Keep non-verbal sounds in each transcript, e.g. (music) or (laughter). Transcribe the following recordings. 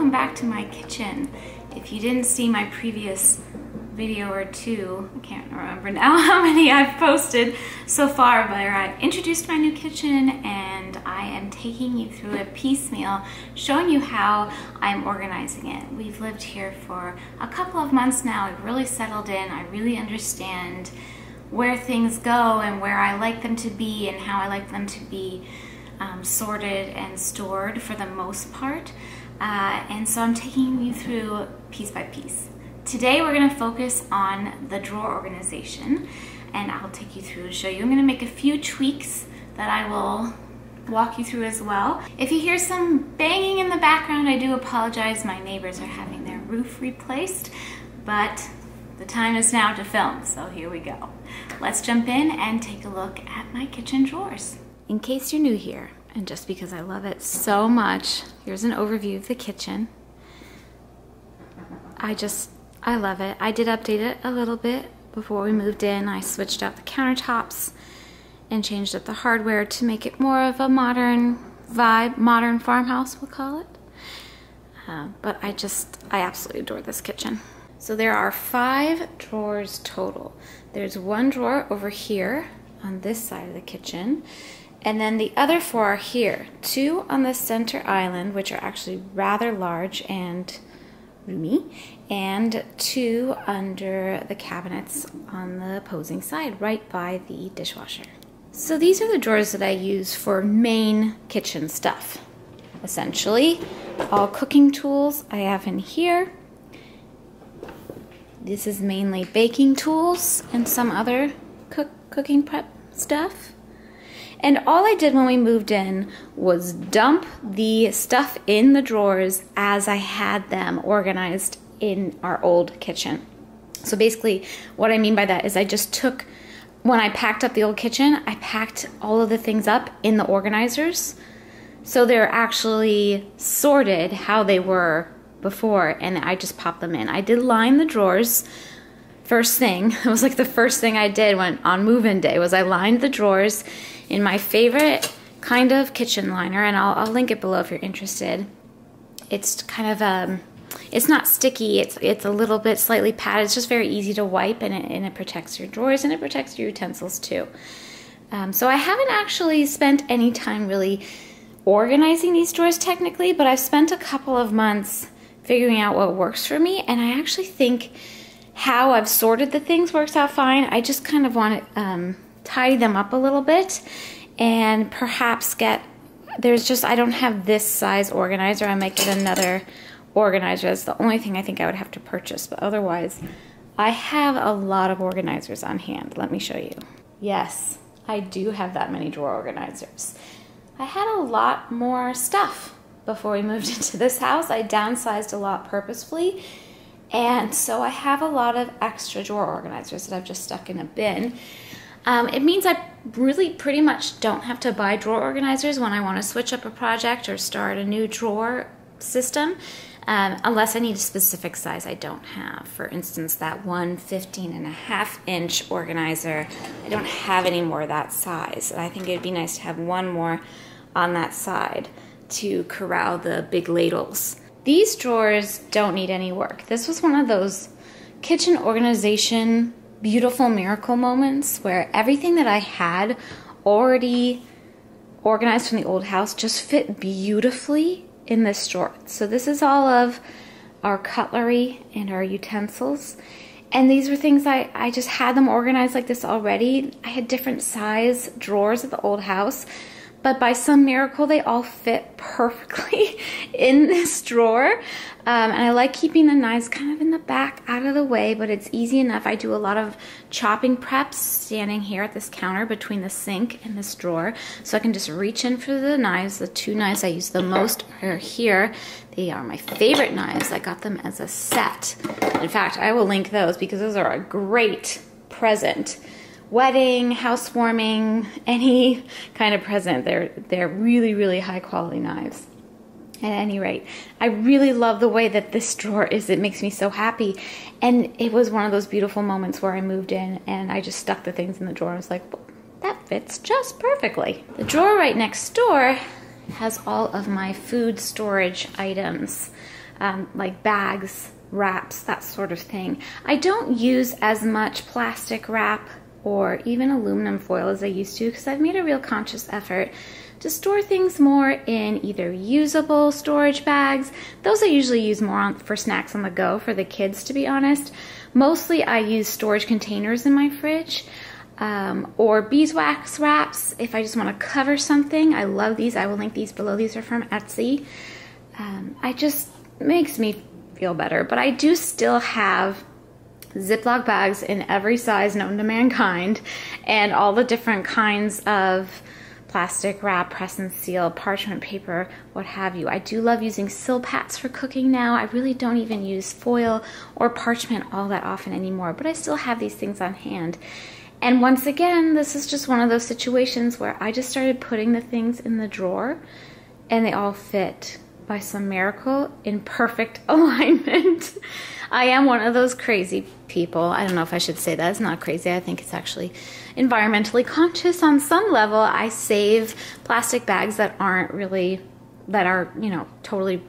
Welcome back to my kitchen. If you didn't see my previous video or two, I can't remember now (laughs) how many I've posted so far, but I've introduced my new kitchen and I am taking you through it piecemeal, showing you how I'm organizing it. We've lived here for a couple of months now. I've really settled in. I really understand where things go and where I like them to be and how I like them to be um, sorted and stored for the most part. Uh, and so I'm taking you through piece by piece. Today we're going to focus on the drawer organization and I'll take you through and show you. I'm going to make a few tweaks that I will walk you through as well. If you hear some banging in the background, I do apologize. My neighbors are having their roof replaced, but the time is now to film, so here we go. Let's jump in and take a look at my kitchen drawers. In case you're new here, and just because I love it so much, here's an overview of the kitchen. I just, I love it. I did update it a little bit before we moved in. I switched out the countertops and changed up the hardware to make it more of a modern vibe, modern farmhouse, we'll call it. Uh, but I just, I absolutely adore this kitchen. So there are five drawers total. There's one drawer over here on this side of the kitchen. And then the other four are here. Two on the center island, which are actually rather large and roomy, and two under the cabinets on the opposing side, right by the dishwasher. So these are the drawers that I use for main kitchen stuff. Essentially, all cooking tools I have in here. This is mainly baking tools and some other cook cooking prep stuff. And all I did when we moved in was dump the stuff in the drawers as I had them organized in our old kitchen. So basically, what I mean by that is I just took, when I packed up the old kitchen, I packed all of the things up in the organizers. So they're actually sorted how they were before, and I just popped them in. I did line the drawers first thing. (laughs) It was like the first thing I did when on move-in day was I lined the drawers in my favorite kind of kitchen liner, and I'll, I'll link it below if you're interested. It's kind of um, it's not sticky. It's it's a little bit slightly padded. It's just very easy to wipe, and it, and it protects your drawers and it protects your utensils too. Um, so I haven't actually spent any time really organizing these drawers technically, but I've spent a couple of months figuring out what works for me, and I actually think how I've sorted the things works out fine. I just kind of want to um, tidy them up a little bit and perhaps get, there's just, I don't have this size organizer. I might get another organizer. That's the only thing I think I would have to purchase, but otherwise, I have a lot of organizers on hand. Let me show you. Yes, I do have that many drawer organizers. I had a lot more stuff before we moved (laughs) into this house. I downsized a lot purposefully. And so I have a lot of extra drawer organizers that I've just stuck in a bin. Um, it means I really pretty much don't have to buy drawer organizers when I want to switch up a project or start a new drawer system. Um, unless I need a specific size I don't have. For instance, that one 15 and a half inch organizer, I don't have any more that size. And I think it'd be nice to have one more on that side to corral the big ladles. These drawers don't need any work. This was one of those kitchen organization beautiful miracle moments where everything that I had already organized from the old house just fit beautifully in this drawer. So this is all of our cutlery and our utensils. And these were things I, I just had them organized like this already. I had different size drawers at the old house but by some miracle they all fit perfectly (laughs) in this drawer. Um, and I like keeping the knives kind of in the back out of the way, but it's easy enough. I do a lot of chopping preps standing here at this counter between the sink and this drawer. So I can just reach in for the knives. The two knives I use the most are here. They are my favorite knives. I got them as a set. In fact, I will link those because those are a great present wedding, housewarming, any kind of present. They're they're really really high quality knives. At any rate, I really love the way that this drawer is. It makes me so happy. And it was one of those beautiful moments where I moved in and I just stuck the things in the drawer and was like, that fits just perfectly. The drawer right next door has all of my food storage items, um, like bags, wraps, that sort of thing. I don't use as much plastic wrap or even aluminum foil as I used to because I've made a real conscious effort to store things more in either usable storage bags. Those I usually use more on, for snacks on the go for the kids, to be honest. Mostly I use storage containers in my fridge. Um, or beeswax wraps if I just want to cover something. I love these. I will link these below. These are from Etsy. Um, I just makes me feel better. But I do still have Ziploc bags in every size known to mankind and all the different kinds of plastic wrap, press and seal, parchment paper, what have you. I do love using Silpats for cooking now. I really don't even use foil or parchment all that often anymore, but I still have these things on hand. And once again, this is just one of those situations where I just started putting the things in the drawer and they all fit by some miracle in perfect (laughs) alignment. I am one of those crazy people. I don't know if I should say that. It's not crazy. I think it's actually environmentally conscious on some level. I save plastic bags that aren't really, that are, you know, totally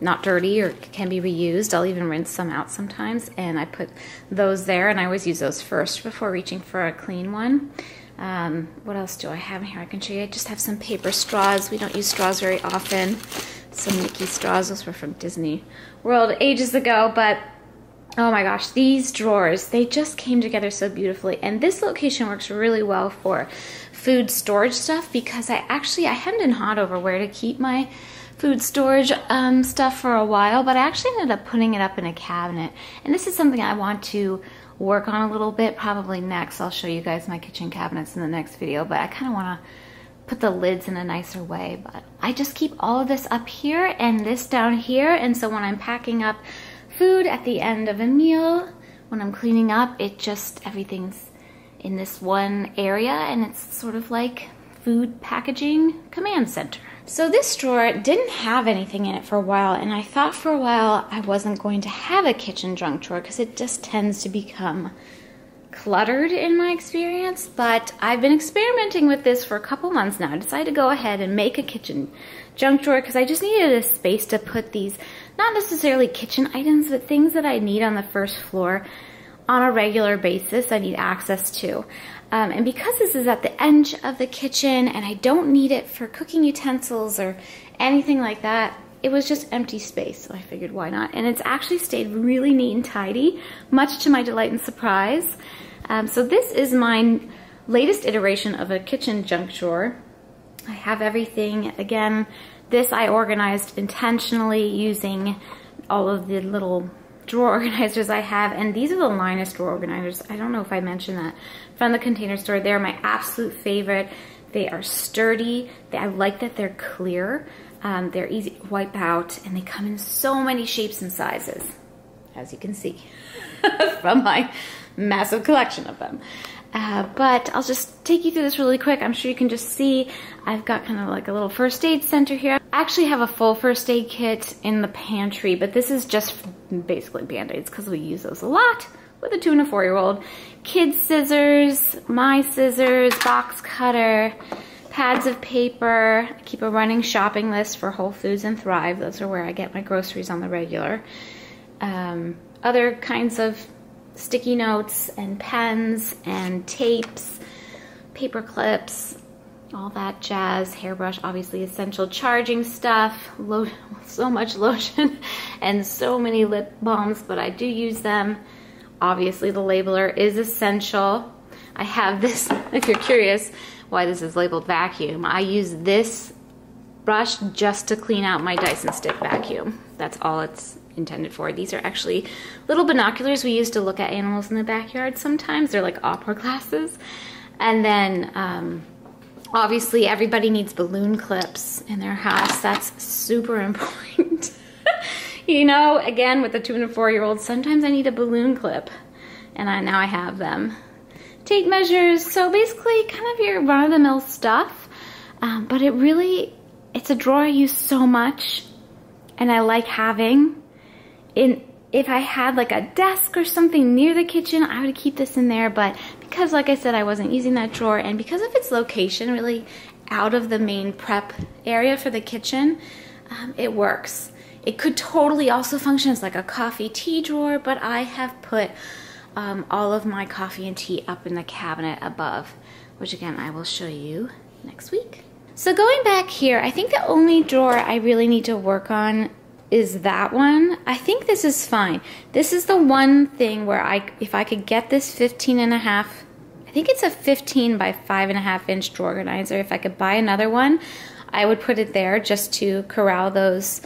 not dirty or can be reused. I'll even rinse some out sometimes and I put those there and I always use those first before reaching for a clean one. Um, what else do I have here I can show you? I just have some paper straws. We don't use straws very often some Mickey straws. Those were from Disney World ages ago, but oh my gosh, these drawers, they just came together so beautifully. And this location works really well for food storage stuff because I actually, I hemmed and hawed over where to keep my food storage um, stuff for a while, but I actually ended up putting it up in a cabinet. And this is something I want to work on a little bit, probably next. I'll show you guys my kitchen cabinets in the next video, but I kind of want to put the lids in a nicer way, but I just keep all of this up here and this down here. And so when I'm packing up food at the end of a meal, when I'm cleaning up, it just, everything's in this one area and it's sort of like food packaging command center. So this drawer didn't have anything in it for a while and I thought for a while I wasn't going to have a kitchen junk drawer because it just tends to become cluttered in my experience, but I've been experimenting with this for a couple months now. I decided to go ahead and make a kitchen junk drawer because I just needed a space to put these, not necessarily kitchen items, but things that I need on the first floor on a regular basis I need access to. Um, and because this is at the edge of the kitchen and I don't need it for cooking utensils or anything like that, it was just empty space, so I figured why not. And it's actually stayed really neat and tidy, much to my delight and surprise. Um, so this is my latest iteration of a kitchen junk drawer. I have everything, again, this I organized intentionally using all of the little drawer (laughs) organizers I have, and these are the Linus drawer organizers. I don't know if I mentioned that from the container store. They're my absolute favorite. They are sturdy. I like that they're clear. Um, they're easy to wipe out, and they come in so many shapes and sizes, as you can see (laughs) from my massive collection of them. Uh, but I'll just take you through this really quick. I'm sure you can just see I've got kind of like a little first aid center here. I actually have a full first aid kit in the pantry, but this is just basically band-aids because we use those a lot with a two and a four-year-old. Kids scissors, my scissors, box cutter, pads of paper. I keep a running shopping list for Whole Foods and Thrive. Those are where I get my groceries on the regular. Um, other kinds of sticky notes and pens and tapes, paper clips, all that jazz, hairbrush, obviously essential charging stuff, lo (laughs) so much lotion (laughs) and so many lip balms, but I do use them. Obviously the labeler is essential. I have this, (laughs) if you're curious why this is labeled vacuum, I use this brush just to clean out my Dyson stick vacuum. That's all it's intended for. These are actually little binoculars we use to look at animals in the backyard sometimes. They're like opera glasses. And then um, obviously everybody needs balloon clips in their house. That's super (laughs) important. you know, again, with a two and a four year old, sometimes I need a balloon clip. And I, now I have them. Tape measures, so basically kind of your run-of-the-mill stuff. Um, but it really, it's a drawer I use so much and I like having in if I had like a desk or something near the kitchen, I would keep this in there. But because, like I said, I wasn't using that drawer and because of its location, really out of the main prep area for the kitchen, um, it works. It could totally also function as like a coffee tea drawer, but I have put um, all of my coffee and tea up in the cabinet above, which again, I will show you next week. So going back here, I think the only drawer I really need to work on is that one. I think this is fine. This is the one thing where I, if I could get this 15 and a half, I think it's a 15 by five and a half inch drawer organizer. If I could buy another one, I would put it there just to corral those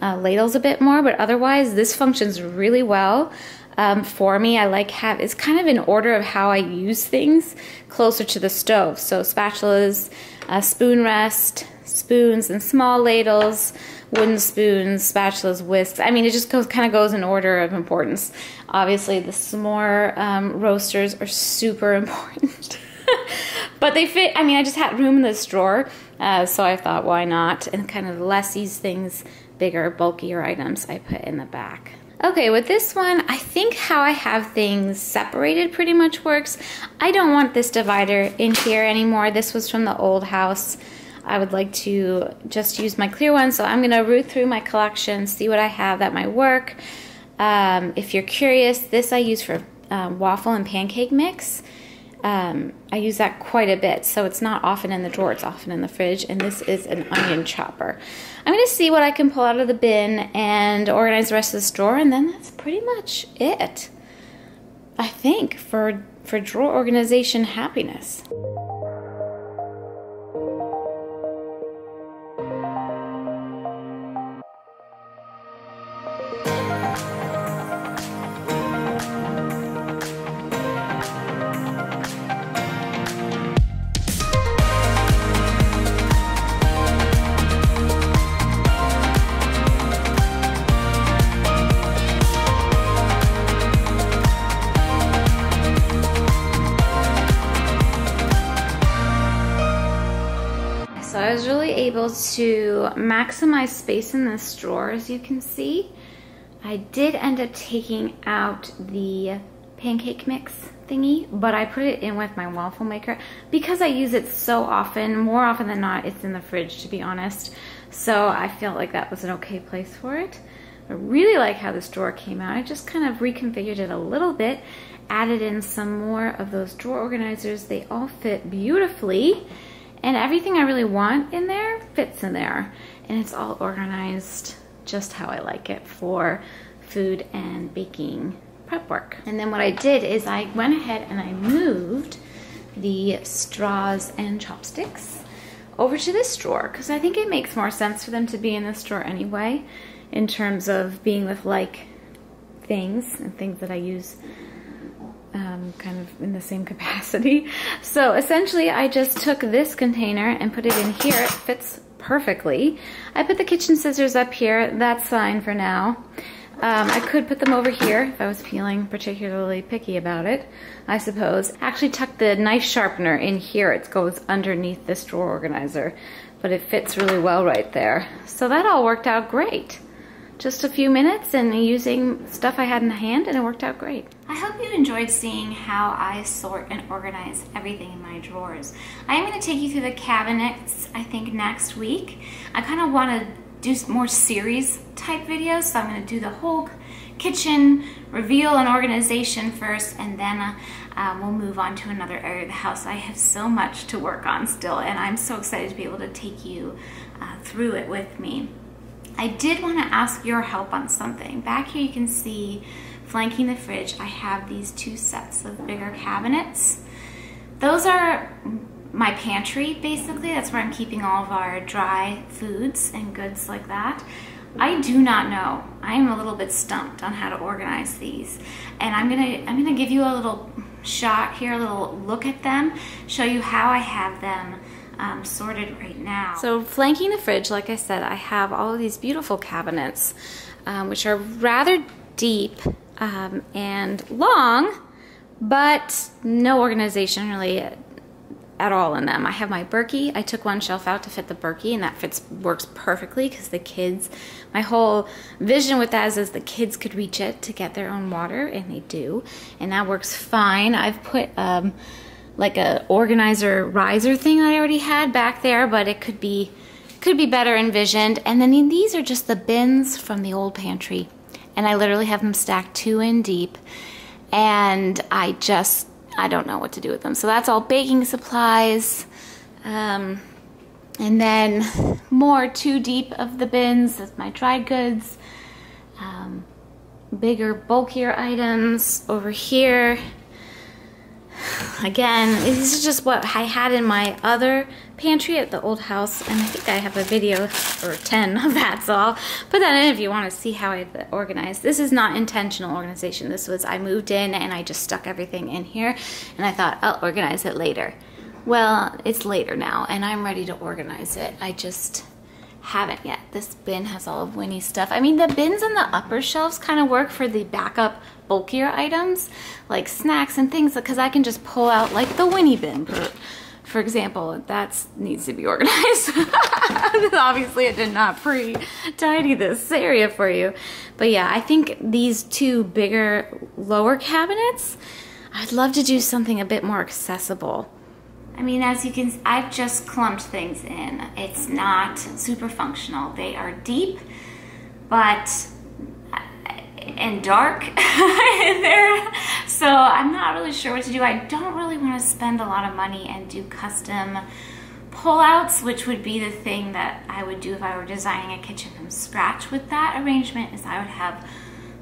uh, ladles a bit more. But otherwise, this functions really well. Um, for me, I like have it's kind of in order of how I use things closer to the stove. So spatulas, uh, spoon rest, spoons and small ladles, wooden spoons, spatulas, whisks. I mean, it just goes kind of goes in order of importance. Obviously, the s'more um, roasters are super (laughs) important. but they fit, I mean, I just had room in this drawer, uh, so I thought, why not? And kind of less these things, bigger, bulkier items I put in the back. Okay, with this one, I think how I have things separated pretty much works. I don't want this divider in here anymore. This was from the old house. I would like to just use my clear one. So I'm going to root through my collection, see what I have that might work. Um, if you're curious, this I use for um, waffle and pancake mix. Um, I use that quite a bit, so it's not often in the drawer, it's often in the fridge, and this is an onion chopper. I'm to see what I can pull out of the bin and organize the rest of the drawer, and then that's pretty much it, I think, for, for drawer organization happiness. I was really able to maximize space in this drawer, as you can see. I did end up taking out the pancake mix thingy, but I put it in with my waffle maker because I use it so often, more often than not, it's in the fridge to be honest. So I felt like that was an okay place for it. I really like how this drawer came out. I just kind of reconfigured it a little bit, added in some more of those drawer organizers. They all fit beautifully. And everything I really want in there fits in there. And it's all organized just how I like it for food and baking prep work. And then what I did is I went ahead and I moved the straws and chopsticks over to this drawer because I think it makes more sense for them to be in this drawer anyway in terms of being with like things and things that I use um, kind of in the same (laughs) capacity. So essentially I just took this container and put it in here. It fits perfectly. I put the kitchen scissors up here. That's fine for now. Um, I could put them over here if I was feeling particularly picky about it, I suppose. Actually tuck the knife sharpener in here. It goes underneath this drawer organizer, but it fits really well right there. So that all worked out great just a few minutes and using stuff I had in hand and it worked out great. I hope you enjoyed seeing how I sort and organize everything in my drawers. I am going to take you through the cabinets I think next week. I kind of want to do more series type videos so I'm going to do the whole kitchen reveal and organization first and then uh, um, we'll move on to another area of the house. I have so much to work on still and I'm so excited to be able to take you uh, through it with me. I did want to ask your help on something. Back here you can see, flanking the fridge, I have these two sets of bigger cabinets. Those are my pantry, basically. That's where I'm keeping all of our dry foods and goods like that. I do not know. I am a little bit stumped on how to organize these. And I'm gonna, I'm gonna give you a little shot here, a little look at them, show you how I have them um, sorted right now. So flanking the fridge, like I said, I have all of these beautiful cabinets, um, which are rather deep um, and long, but no organization really at all in them. I have my Berkey. I took one shelf out to fit the Berkey and that fits works perfectly because the kids, my whole vision with that is, is the kids could reach it to get their own water and they do. And that works fine. I've put um, like a organizer riser thing I already had back there, but it could be could be better envisioned. And then these are just the bins from the old pantry. And I literally have them stacked two in deep. And I just, I don't know what to do with them. So that's all baking supplies. Um, and then more two deep of the bins, that's my dry goods. Um, bigger, bulkier items over here. Again, this is just what I had in my other pantry at the old house, and I think I have a video or 10 (laughs) of that, so I'll put that in if you want to see how I organized. This is not intentional organization. This was, I moved in and I just stuck everything in here, and I thought I'll organize it later. Well, it's later now, and I'm ready to organize it. I just haven't yet. This bin has all of Winnie's stuff. I mean, the bins on the upper shelves kind of work for the backup bulkier items, like snacks and things, because I can just pull out like the Winnie bin, for, for example. That needs to be organized. (laughs) Obviously, I did not pre-tidy this area for you. But yeah, I think these two bigger lower cabinets, I'd love to do something a bit more accessible. I mean, as you can, I've just clumped things in. It's not super functional. They are deep, but uh, and dark (laughs) there. So I'm not really sure what to do. I don't really want to spend a lot of money and do custom pullouts, which would be the thing that I would do if I were designing a kitchen from scratch with that arrangement is I would have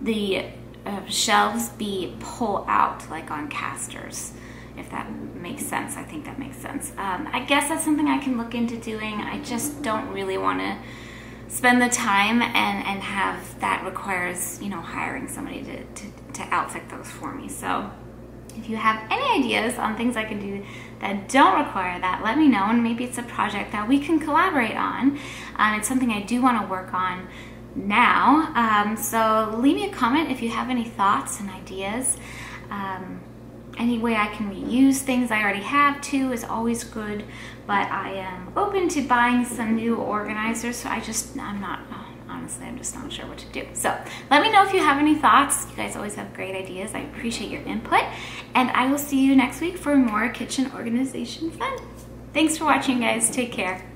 the uh, shelves be pull out like on casters if that makes sense. I think that makes sense. Um, I guess that's something I can look into doing. I just don't really want to spend the time and, and have that requires, you know, hiring somebody to, to, to outfit those for me. So if you have any ideas on things I can do that don't require that, let me know and maybe it's a project that we can collaborate on. Um, it's something I do want to work on now. Um, so leave me a comment if you have any thoughts and ideas. Um, any way I can reuse things I already have too is always good, but I am open to buying some new organizers, so I just, I'm not, honestly, I'm just not sure what to do. So let me know if you have any thoughts. You guys always have great ideas. I appreciate your input, and I will see you next week for more kitchen organization fun. Thanks for watching, guys. Take care.